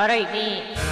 All right, me.